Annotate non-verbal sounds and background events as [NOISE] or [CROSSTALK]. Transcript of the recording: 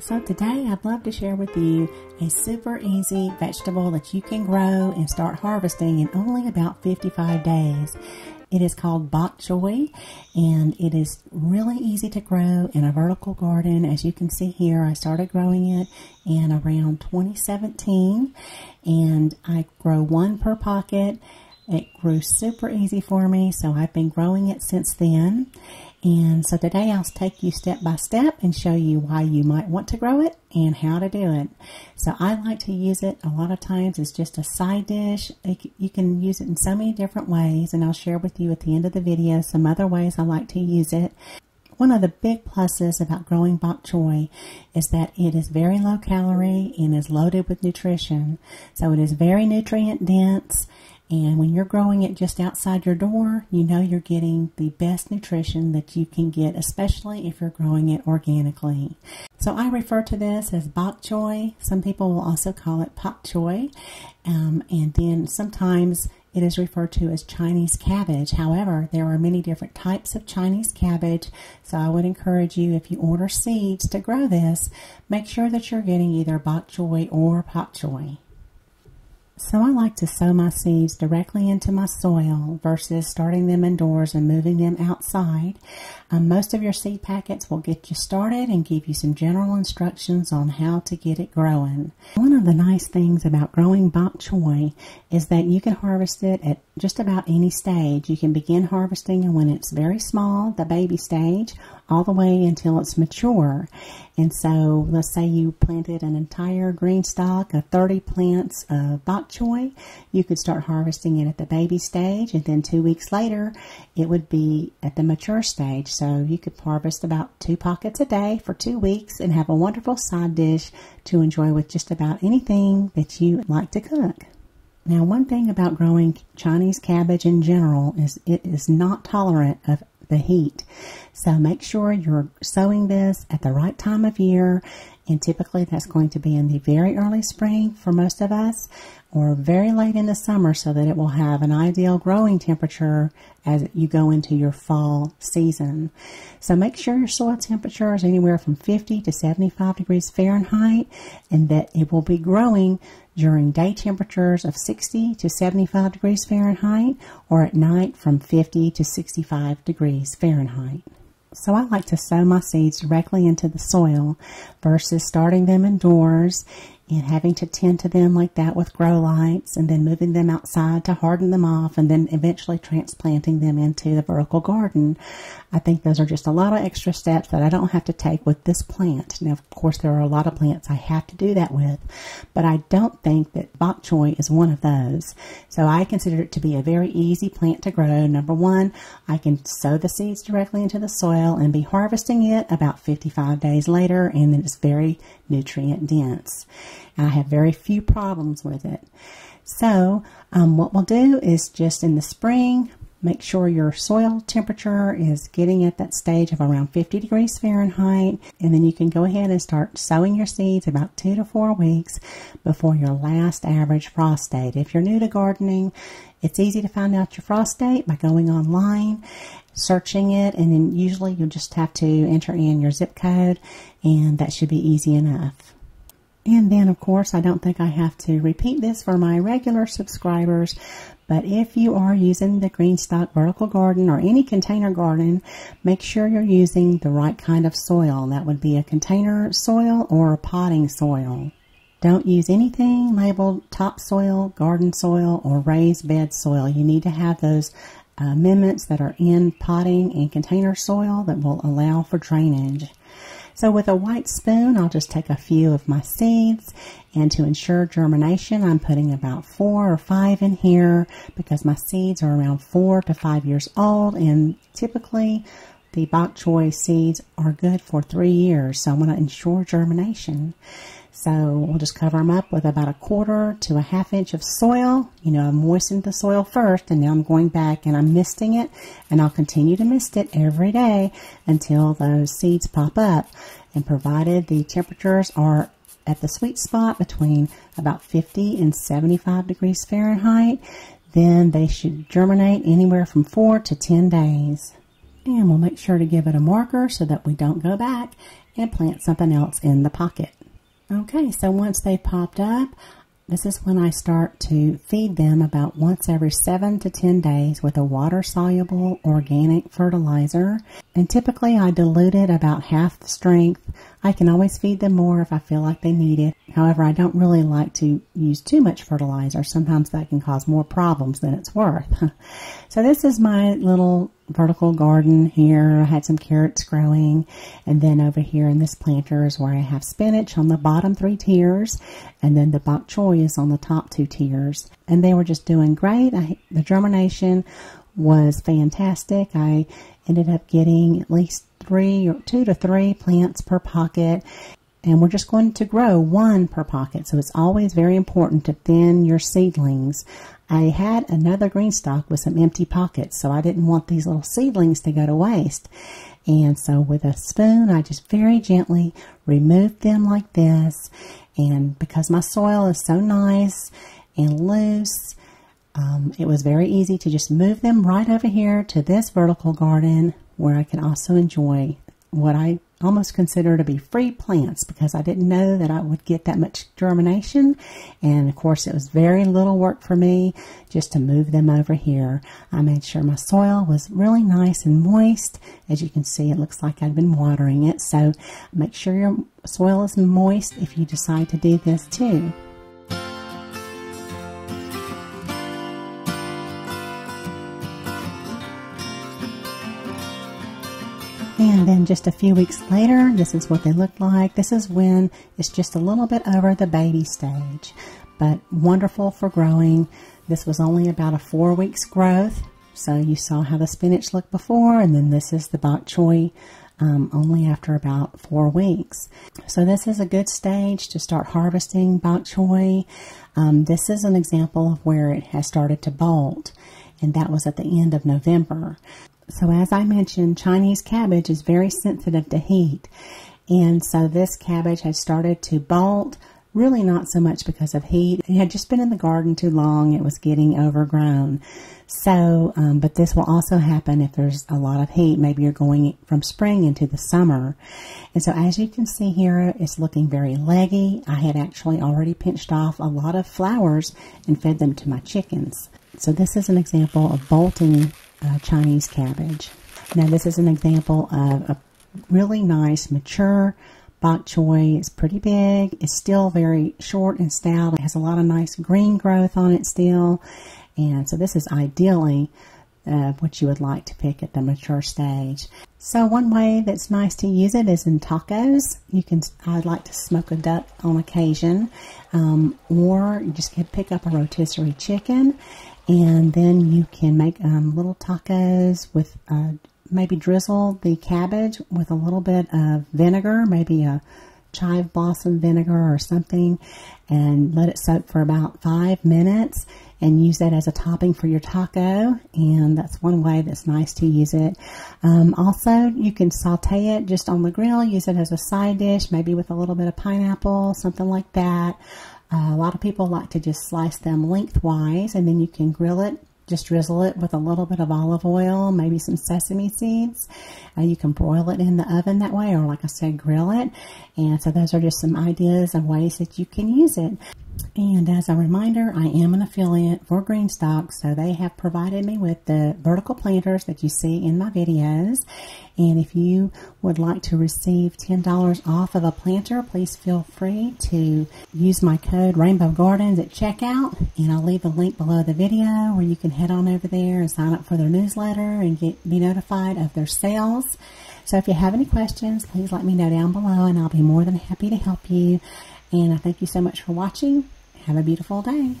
So today I'd love to share with you a super easy vegetable that you can grow and start harvesting in only about 55 days. It is called bok choy and it is really easy to grow in a vertical garden. As you can see here, I started growing it in around 2017 and I grow one per pocket. It grew super easy for me, so I've been growing it since then. And so today I'll take you step by step and show you why you might want to grow it and how to do it. So I like to use it a lot of times It's just a side dish. You can use it in so many different ways and I'll share with you at the end of the video some other ways I like to use it. One of the big pluses about growing bok choy is that it is very low calorie and is loaded with nutrition. So it is very nutrient dense and when you're growing it just outside your door, you know you're getting the best nutrition that you can get, especially if you're growing it organically. So I refer to this as bok choy. Some people will also call it pak choy. Um, and then sometimes it is referred to as Chinese cabbage. However, there are many different types of Chinese cabbage, so I would encourage you if you order seeds to grow this, make sure that you're getting either bok choy or pak choy. So I like to sow my seeds directly into my soil versus starting them indoors and moving them outside. Um, most of your seed packets will get you started and give you some general instructions on how to get it growing. One of the nice things about growing bok choy is that you can harvest it at just about any stage. You can begin harvesting and when it's very small, the baby stage, all the way until it's mature. And so let's say you planted an entire GreenStalk of 30 plants of bok choy. You could start harvesting it at the baby stage and then two weeks later it would be at the mature stage. So you could harvest about two pockets a day for two weeks and have a wonderful side dish to enjoy with just about anything that you like to cook. Now, one thing about growing Chinese cabbage in general is it is not tolerant of the heat. So make sure you're sowing this at the right time of year. And typically that's going to be in the very early spring for most of us or very late in the summer so that it will have an ideal growing temperature as you go into your fall season. So make sure your soil temperature is anywhere from 50 to 75 degrees Fahrenheit and that it will be growing during day temperatures of 60 to 75 degrees Fahrenheit or at night from 50 to 65 degrees Fahrenheit. So I like to sow my seeds directly into the soil versus starting them indoors and having to tend to them like that with grow lights and then moving them outside to harden them off and then eventually transplanting them into the vertical garden. I think those are just a lot of extra steps that I don't have to take with this plant. Now, of course, there are a lot of plants I have to do that with, but I don't think that bok choy is one of those. So I consider it to be a very easy plant to grow. Number one, I can sow the seeds directly into the soil and be harvesting it about 55 days later, and then it's very nutrient dense. I have very few problems with it. So um, what we'll do is just in the spring, make sure your soil temperature is getting at that stage of around 50 degrees Fahrenheit. And then you can go ahead and start sowing your seeds about two to four weeks before your last average frost date. If you're new to gardening, it's easy to find out your frost date by going online searching it and then usually you'll just have to enter in your zip code and that should be easy enough. And then, of course, I don't think I have to repeat this for my regular subscribers, but if you are using the GreenStalk Vertical Garden or any container garden, make sure you're using the right kind of soil. That would be a container soil or a potting soil. Don't use anything labeled topsoil, garden soil, or raised bed soil. You need to have those amendments that are in potting and container soil that will allow for drainage. So with a white spoon, I'll just take a few of my seeds and to ensure germination, I'm putting about four or five in here because my seeds are around four to five years old and typically the bok choy seeds are good for three years. So I'm going to ensure germination. So we'll just cover them up with about a quarter to a half inch of soil. You know, I moistened the soil first and now I'm going back and I'm misting it and I'll continue to mist it every day until those seeds pop up. And provided the temperatures are at the sweet spot between about 50 and 75 degrees Fahrenheit, then they should germinate anywhere from 4 to 10 days. And we'll make sure to give it a marker so that we don't go back and plant something else in the pocket. Okay, so once they've popped up, this is when I start to feed them about once every 7 to 10 days with a water-soluble organic fertilizer. And typically I dilute it about half the strength. I can always feed them more if I feel like they need it. However, I don't really like to use too much fertilizer. Sometimes that can cause more problems than it's worth. [LAUGHS] so this is my little vertical garden here. I had some carrots growing. And then over here in this planter is where I have spinach on the bottom three tiers. And then the bok choy is on the top two tiers. And they were just doing great. I, the germination was fantastic. I ended up getting at least three or two to three plants per pocket and we're just going to grow one per pocket. So it's always very important to thin your seedlings. I had another green stalk with some empty pockets, so I didn't want these little seedlings to go to waste. And so with a spoon, I just very gently removed them like this. And because my soil is so nice and loose, um, it was very easy to just move them right over here to this vertical garden where I can also enjoy what I almost consider to be free plants because I didn't know that I would get that much germination. And of course, it was very little work for me just to move them over here. I made sure my soil was really nice and moist. As you can see, it looks like I've been watering it. So make sure your soil is moist if you decide to do this too. And then just a few weeks later, this is what they look like. This is when it's just a little bit over the baby stage, but wonderful for growing. This was only about a four weeks growth. So you saw how the spinach looked before, and then this is the bok choy um, only after about four weeks. So this is a good stage to start harvesting bok choy. Um, this is an example of where it has started to bolt, and that was at the end of November. So as I mentioned, Chinese cabbage is very sensitive to heat. And so this cabbage has started to bolt, really not so much because of heat. It had just been in the garden too long. It was getting overgrown. So, um, but this will also happen if there's a lot of heat. Maybe you're going from spring into the summer. And so as you can see here, it's looking very leggy. I had actually already pinched off a lot of flowers and fed them to my chickens. So this is an example of bolting uh, Chinese cabbage. Now this is an example of a really nice mature bok choy. It's pretty big. It's still very short and stout. It has a lot of nice green growth on it still. And so this is ideally uh, what you would like to pick at the mature stage. So one way that's nice to use it is in tacos. You can, I'd like to smoke a duck on occasion, um, or you just can pick up a rotisserie chicken and then you can make um, little tacos with uh, maybe drizzle the cabbage with a little bit of vinegar, maybe a chive blossom vinegar or something, and let it soak for about five minutes and use that as a topping for your taco. And that's one way that's nice to use it. Um, also, you can saute it just on the grill, use it as a side dish, maybe with a little bit of pineapple, something like that. Uh, a lot of people like to just slice them lengthwise and then you can grill it. Just drizzle it with a little bit of olive oil, maybe some sesame seeds. Uh, you can broil it in the oven that way or like I said, grill it. And so those are just some ideas of ways that you can use it. And as a reminder, I am an affiliate for GreenStalk, so they have provided me with the vertical planters that you see in my videos. And if you would like to receive $10 off of a planter, please feel free to use my code Rainbow Gardens at checkout. And I'll leave a link below the video where you can head on over there and sign up for their newsletter and get be notified of their sales. So if you have any questions, please let me know down below and I'll be more than happy to help you. And I thank you so much for watching. Have a beautiful day.